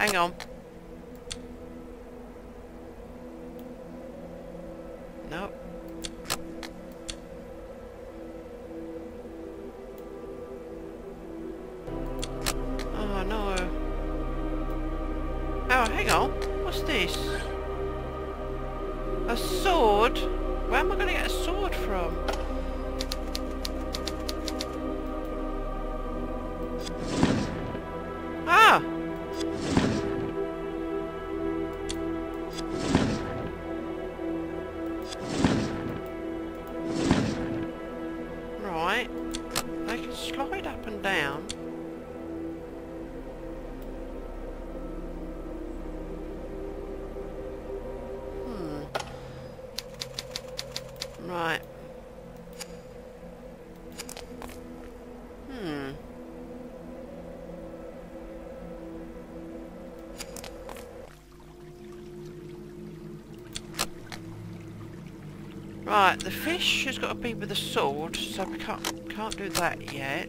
Hang on. No. Oh no. Oh, hang on. What's this? A sword? Where am I going to get a sword from? Right. Hmm. Right, the fish has got to be with a sword, so we can't can't do that yet.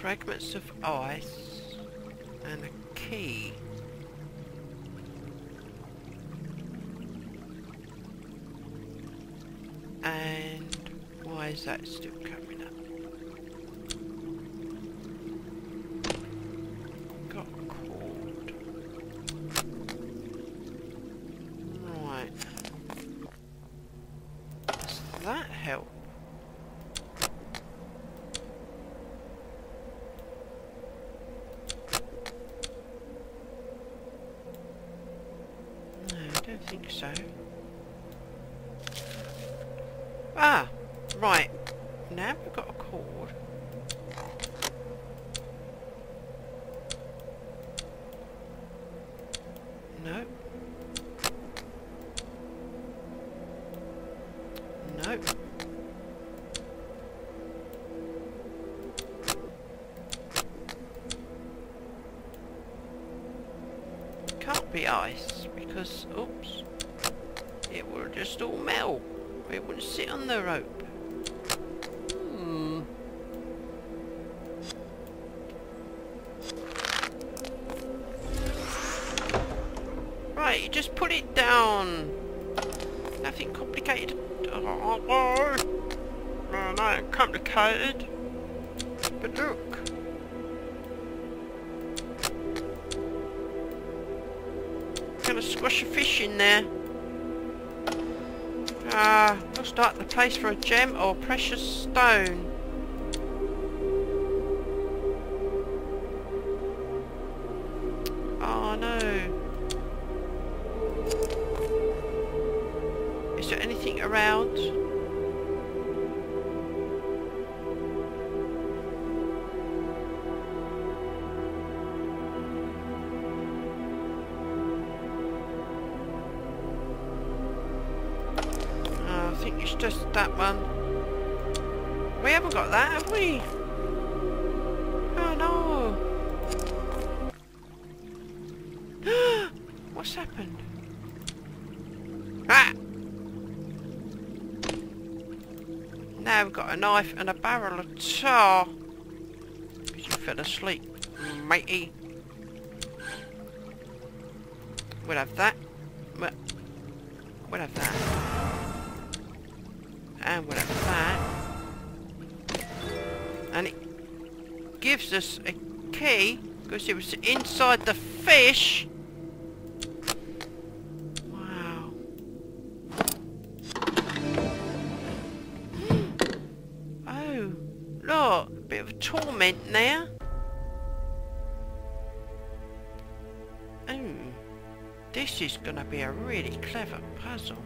Fragments of ice and a key. Why is that still coming up? Got a cord. Right. Does that help? No, I don't think so. Ah, right. Now we've got a cord. No. No. Because, oops, it will just all melt. It wouldn't sit on the rope. Hmm. Right, you just put it down. Nothing complicated. Oh, no. No, no, complicated. But look. Squash a fish in there. Ah, looks like the place for a gem or precious stone. Just that one. We haven't got that, have we? Oh no. What's happened? Ah! Now we've got a knife and a barrel of tar. You fell asleep, matey. We'll have that. We'll have that. And we'll have that. And it gives us a key because it was inside the fish. Wow. Oh, look, a bit of torment there. Oh, this is going to be a really clever puzzle.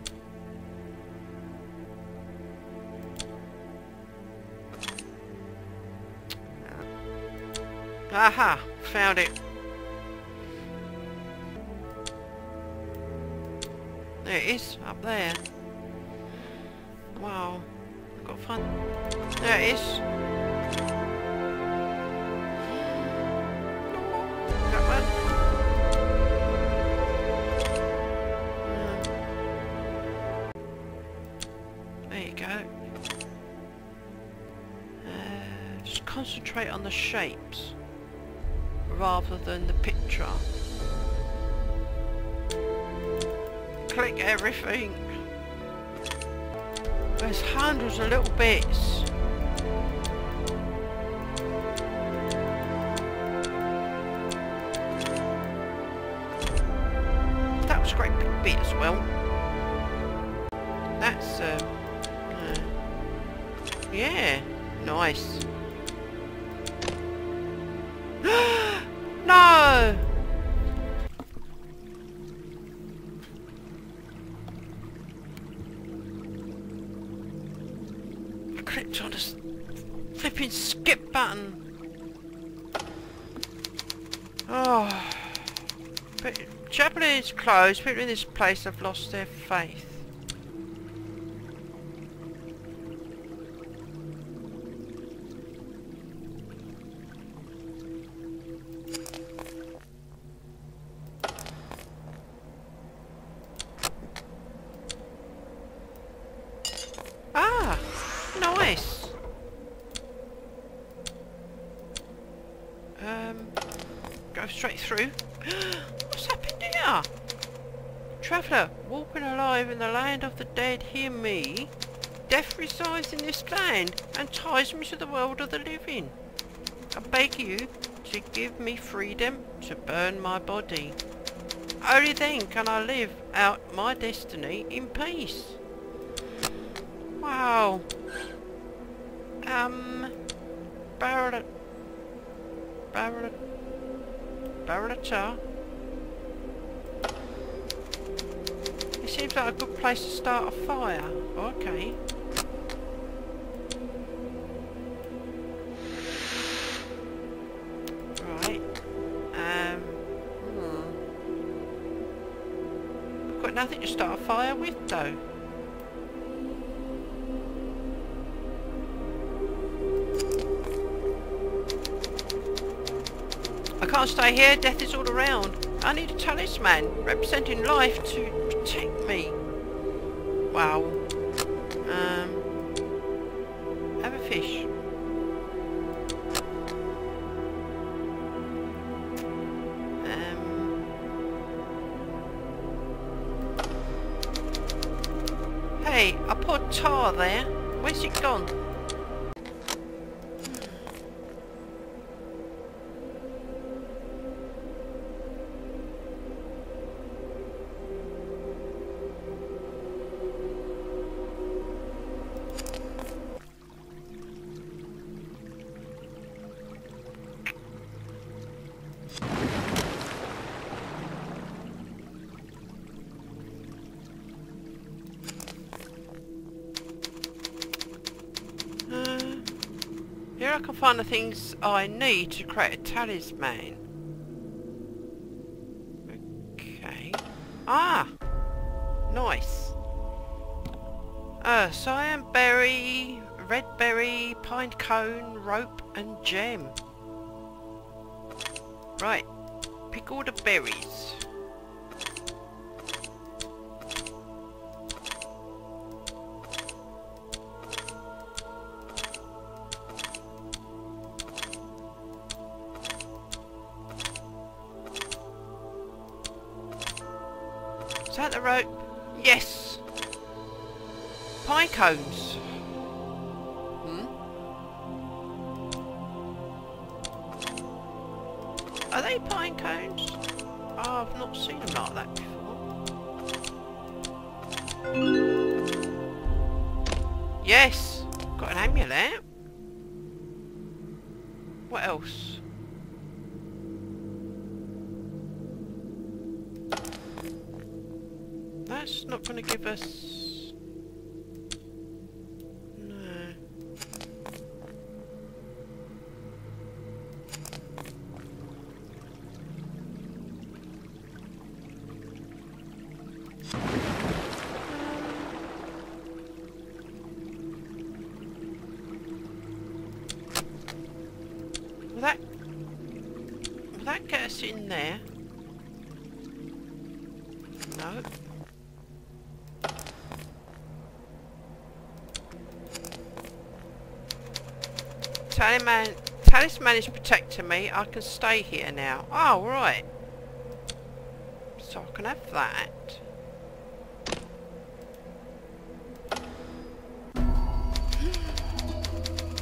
Aha! Found it. There it is, up there. Wow. Got fun. There it is. That one. There you go. Uh, just concentrate on the shapes rather than the picture. Click everything. There's hundreds of little bits. That was a great big bit as well. That's, um, uh, yeah, nice. Skip button. Oh. But is closed. People in this place have lost their faith. Land and ties me to the world of the living. I beg you to give me freedom to burn my body. Only then can I live out my destiny in peace. Wow. Um, Barrel, Barrel, Barrelata. It seems like a good place to start a fire. Okay. Fire with, though. I can't stay here, death is all around. I need a talisman representing life to protect me. Wow. There. Where's it gone? I can find the things I need to create a talisman. Okay. Ah! Nice. Uh, cyan berry, red berry, pine cone, rope and gem. Right. Pick all the berries. Rope? Yes! Pine cones. In there? No. Talisman, Talisman is protecting me. I can stay here now. Oh, right. So I can have that.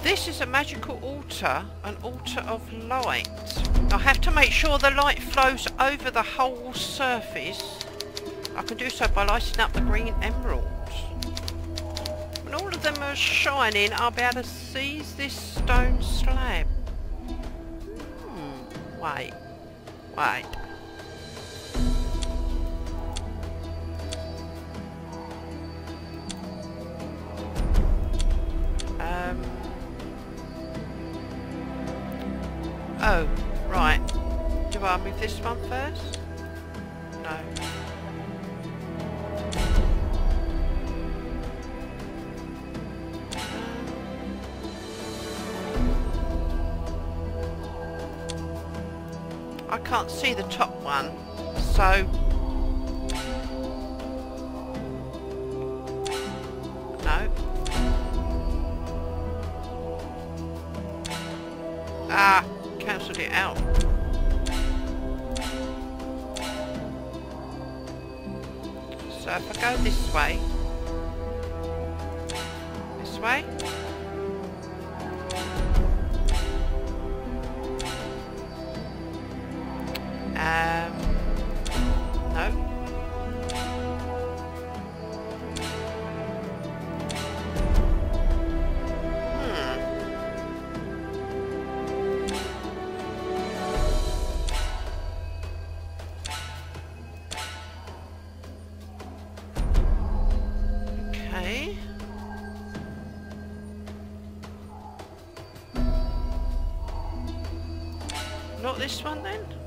This is a magical altar, an altar of light. I have to make sure the light flows over the whole surface. I can do so by lighting up the green emeralds. When all of them are shining, I'll be able to seize this stone slab. Hmm, wait, wait. Um, Oh. Do I move this one first? No. I can't see the top one, so... go this way, Not this one then?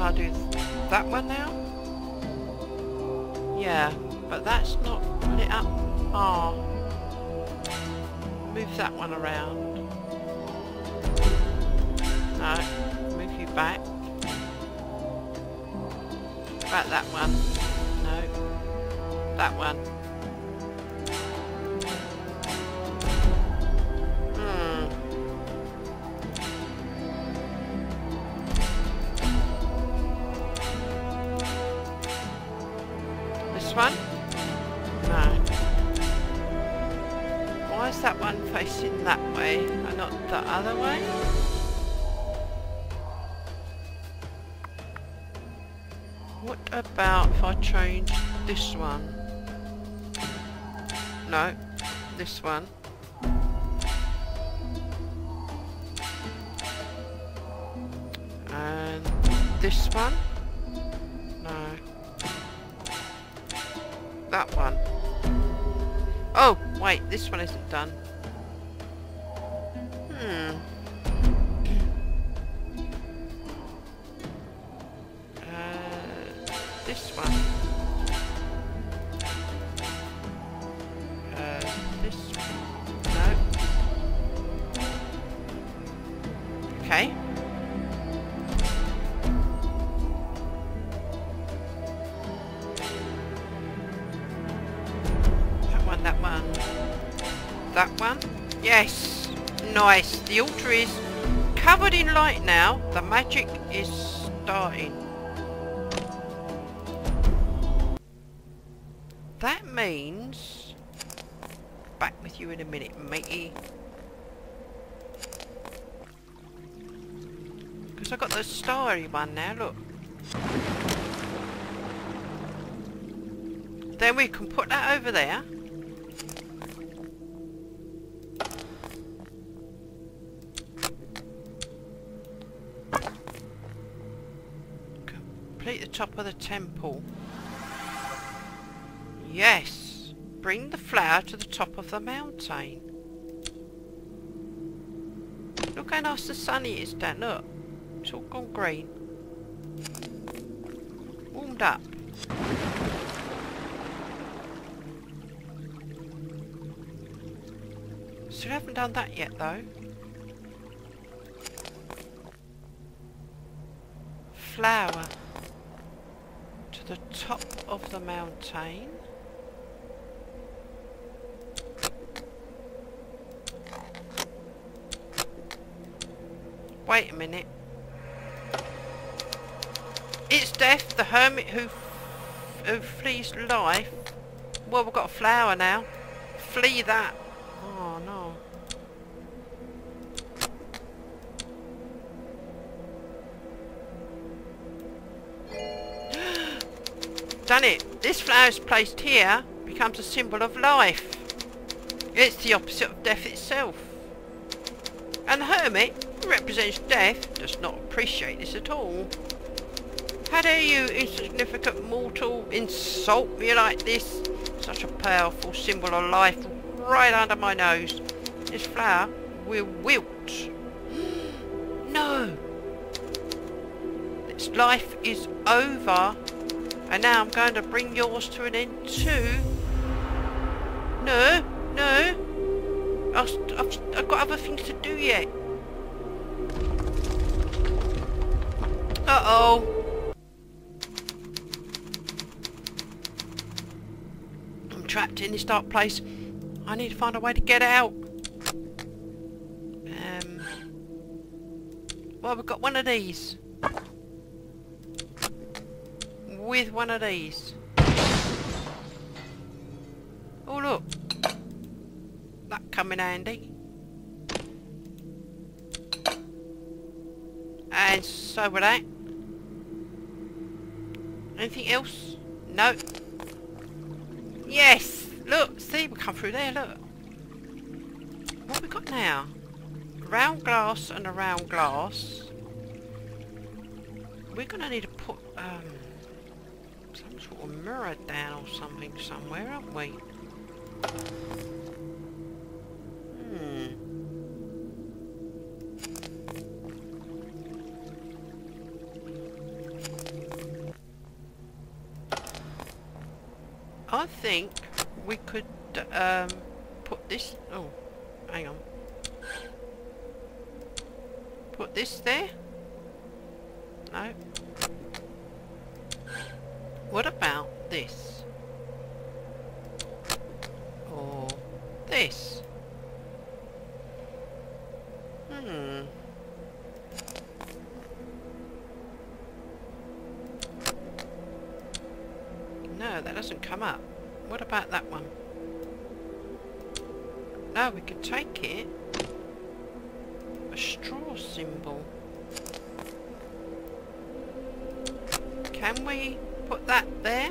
Can I do that one now? Yeah, but that's not lit up. Ah. Move that one around. No, move you back. Back that one. No. That one. This one? No, this one. And this one? No. That one. Oh, wait, this one isn't done. Hmm. Nice. The altar is covered in light now. The magic is starting. That means... Back with you in a minute, matey. Because I've got the starry one now, look. Then we can put that over there. Top of the temple. Yes. Bring the flower to the top of the mountain. Look how nice the sun is down. Look. It's all gone green. Warmed up. Still haven't done that yet though. Flower the top of the mountain. Wait a minute. It's Death, the hermit who who flees life. Well, we've got a flower now. Flee that. Done it. This flower is placed here becomes a symbol of life. It's the opposite of death itself. And the hermit, who represents death, does not appreciate this at all. How dare you, insignificant mortal, insult me like this? Such a powerful symbol of life right under my nose. This flower will wilt. no! Its life is over. And now I'm going to bring yours to an end too. No, no. I've, I've, I've got other things to do yet. Uh-oh. I'm trapped in this dark place. I need to find a way to get out. Um. Well, we've got one of these. With one of these. Oh look. That come in handy. And so with that. Anything else? No. Yes! Look, see, we come through there, look. What we got now? Round glass and a round glass. We're gonna need to put um, of mirror down or something somewhere, aren't we? Hmm. I think we could um, put this... Oh, hang on. Put this there? No. What about this? Or this? Hmm. No, that doesn't come up. What about that one? No, we could take it. A straw symbol. Can we put that there?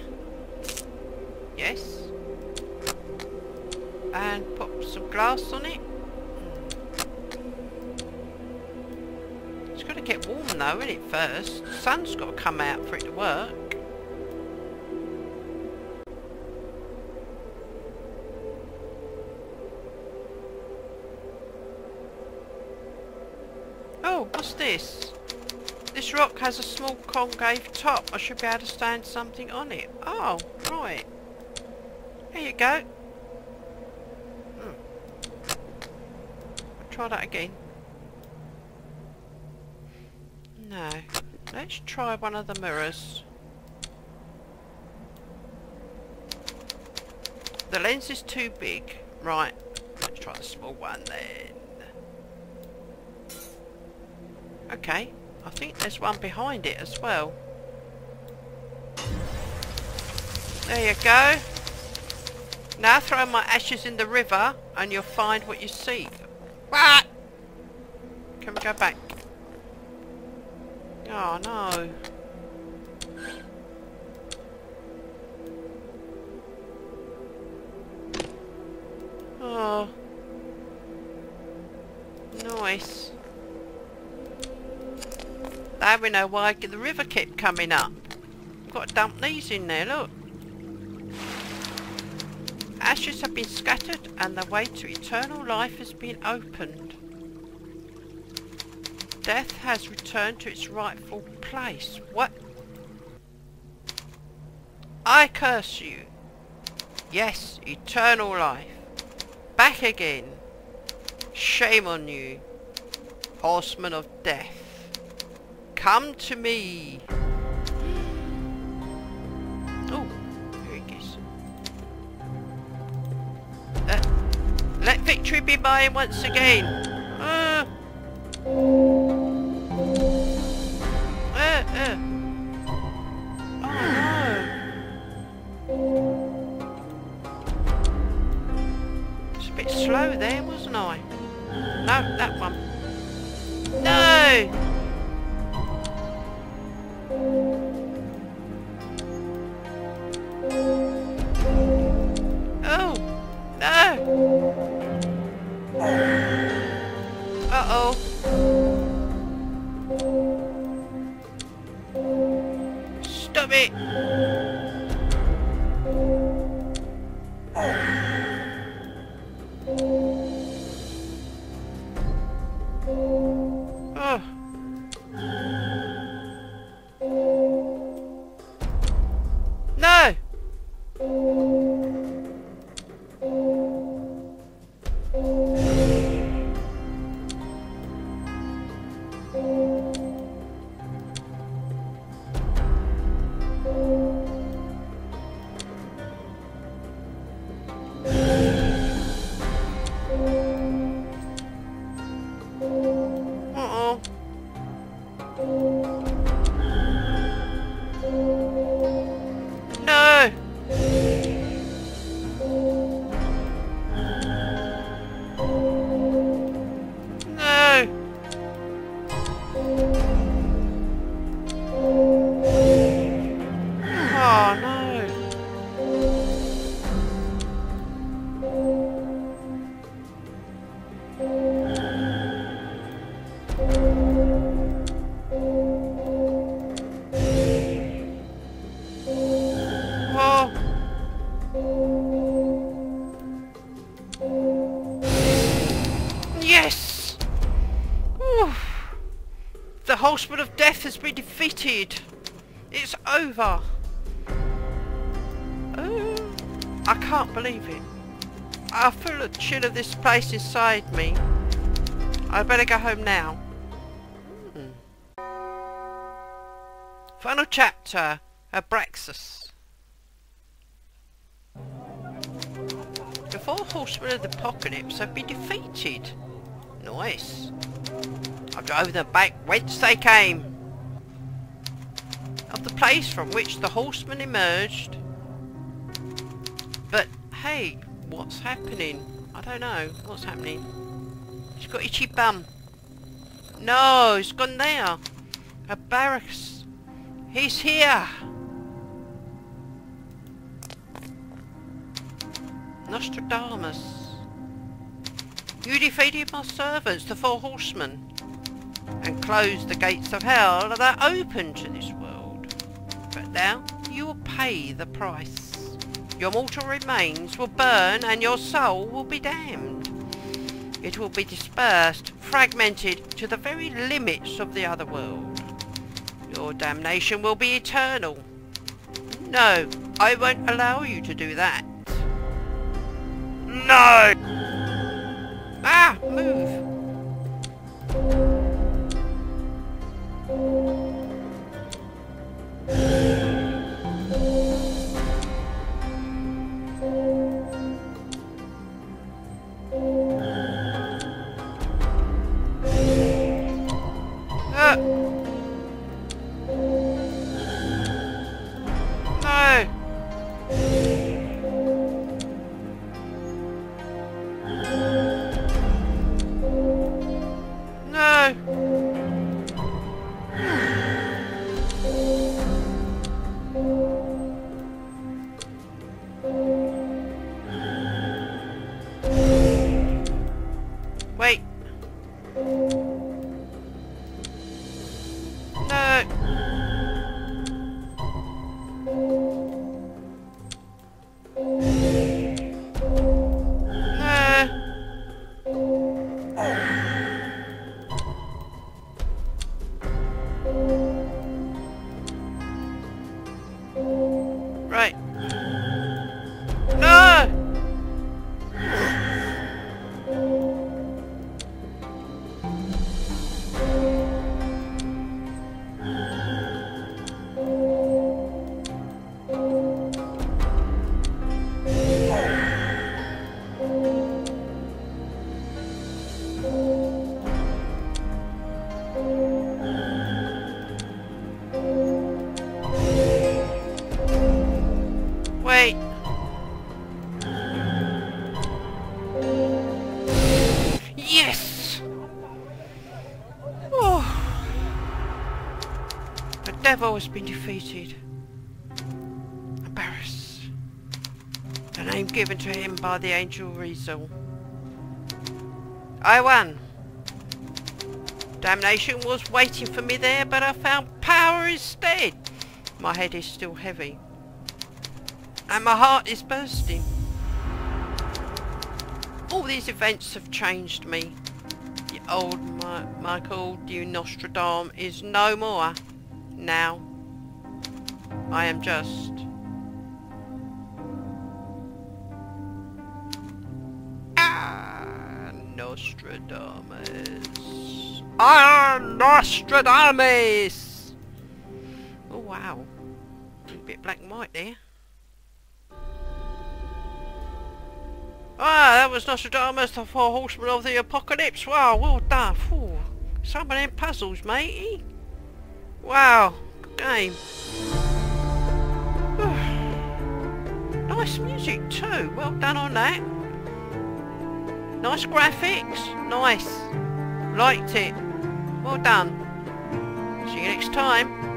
Yes. And put some glass on it? It's got to get warm though, isn't it, first? The sun's got to come out for it to work. Oh, what's this? This rock has a small concave top. I should be able to stand something on it. Oh, right. There you go. Hmm. Try that again. No. Let's try one of the mirrors. The lens is too big. Right. Let's try the small one then. Okay. I think there's one behind it as well. There you go. Now throw my ashes in the river and you'll find what you seek. What? Can we go back? Oh no. Oh. Nice. Now we know why the river kept coming up. Got to dump these in there, look. Ashes have been scattered and the way to eternal life has been opened. Death has returned to its rightful place. What? I curse you. Yes, eternal life. Back again. Shame on you, horseman of death. Come to me. Oh, here he goes. Uh, let victory be mine once again. Uh, também. Oh, I can't believe it. I feel the chill of this place inside me. I better go home now. Hmm. Final chapter, Abraxas. The four horsemen of the apocalypse have been defeated. Nice. I drove them back whence they came. Of the place from which the horsemen emerged. But, hey, what's happening? I don't know. What's happening? He's got itchy bum. No, he's gone there. Abraxas. He's here. Nostradamus. You defeated my servants, the four horsemen, and closed the gates of hell that are open to this. But now you will pay the price. Your mortal remains will burn and your soul will be damned. It will be dispersed, fragmented to the very limits of the other world. Your damnation will be eternal. No, I won't allow you to do that. No! Ah, move. Has been defeated. Barris. The name given to him by the angel Raziel. I won. Damnation was waiting for me there, but I found power instead. My head is still heavy. And my heart is bursting. All these events have changed me. The old Ma Michael de Nostredame is no more. Now, I am just... Ah, Nostradamus. Ah, Nostradamus! Oh, wow. A bit black and white there. Ah, that was Nostradamus, the four horsemen of the apocalypse. Wow, well done. Whew. Some of them puzzles, matey. Wow, game. Nice music too. Well done on that. Nice graphics. Nice. Liked it. Well done. See you next time.